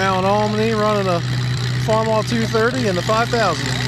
Alan Almany running a Farmall 230 and the 5000.